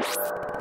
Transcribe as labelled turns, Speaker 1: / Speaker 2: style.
Speaker 1: you